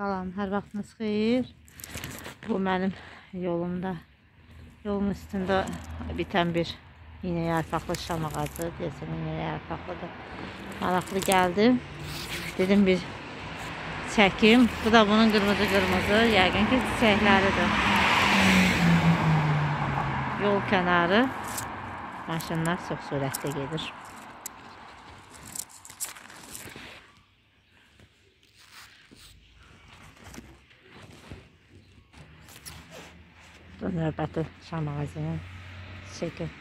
Salam, hər vaxtınız xeyir. Bu mənim yolumda, yolun üstündə bitən bir iynə yarpaqlı şam ağacı. Deyəsən iynə yarpaqlıdır. Maraqlı gəldi. Dedim bir çəkim. Bu da bunun qırmızı qırmızı, yəqin ki çiçəkləridir. Yol kənarı maşınlar çox sürətlə gedir. növbəti şam ağacını çəkib.